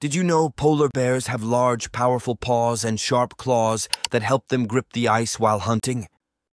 Did you know polar bears have large, powerful paws and sharp claws that help them grip the ice while hunting?